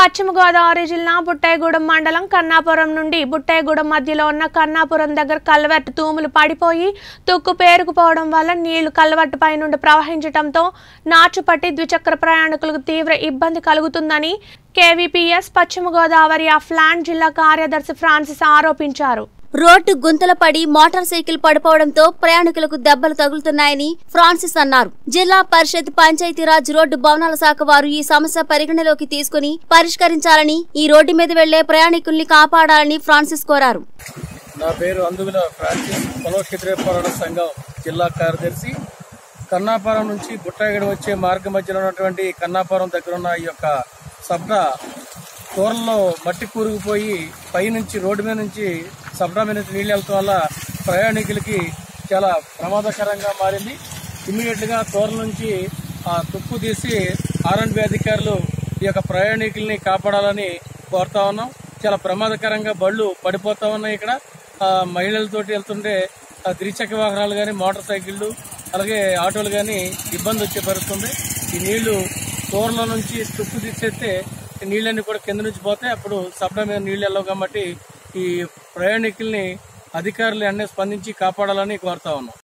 పశ్చిమ గోదావరి జిల్లా బుట్టాయిగూడెం మండలం కన్నాపురం నుండి బుట్టాయిగూడెం మధ్యలో ఉన్న కన్నాపురం దగ్గర కల్వర్టు తూములు పడిపోయి తుక్కు పేరుకుపోవడం వల్ల నీళ్ళు కల్వర్టుపై నుండి ప్రవహించడంతో నాచుపట్టి ద్విచక్ర ప్రయాణికులకు తీవ్ర ఇబ్బంది కలుగుతుందని కేవీపీఎస్ పశ్చిమ గోదావరి ఆఫ్లాండ్ జిల్లా కార్యదర్శి ఫ్రాన్సిస్ ఆరోపించారు. రోడ్డు గుంతల పడి మోటార్ సైకిల్ పడిపోవడంతో ప్రయాణికులకు దెబ్బలు తగులుతున్నాయని ఫ్రాన్సిస్ అన్నారు. జిల్లా పరిషత్ పంచాయతీరాజ్ రోడ్డు భవనాల శాఖ వారు ఈ సమస్య పరిగణలోకి తీసుకుని పరిష్కరించాలని ఈ రోడ్డు మీద వెళ్ళే ప్రయాణికుల్ని కాపాడాలని ఫ్రాన్సిస్ కోరారు. నా పేరు అందుగుల ఫ్రాన్సిస్. పొలం పోరాట సంఘం జిల్లా కార్యదర్శి. కన్నాపురం నుంచి బుట్టాగడ వచ్చే మార్గ మధ్యలో ఉన్నటువంటి కన్నాపురం దగ్గర ఉన్న ఈ యొక్క సబ్డా కూరల్లో మట్టి కూరుకుపోయి పైనుంచి రోడ్డు మీద నుంచి సబ్డా మీద నుంచి నీళ్ళు వెళ్ళటం వల్ల ప్రయాణికులకి చాలా ప్రమాదకరంగా మారింది. ఇమ్మీడియట్గా కూరల నుంచి ఆ తుప్పు తీసి ఆర్ఎండ్బి అధికారులు ఈ యొక్క ప్రయాణికుల్ని కాపాడాలని కోరుతా ఉన్నాం. చాలా ప్రమాదకరంగా బళ్ళు పడిపోతా ఉన్నాయి ఇక్కడ. మహిళలతోటి వెళ్తుంటే ద్విచక్ర వాహనాలు కానీ మోటార్ సైకిళ్ళు అలాగే ఆటోలు కానీ ఇబ్బంది వచ్చే పరిస్థితుంది ఈ నీళ్ళు కూరల నుంచి తుప్పు తీసేస్తే నీళ్ళన్నీ కూడా కింద నుంచి పోతాయి. అప్పుడు సప్డా మీద నీళ్ళు వెళ్ళవు కాబట్టి ఈ ప్రయాణికుల్ని అధికారులు అన్నీ స్పందించి కాపాడాలని కోరుతా ఉన్నాం.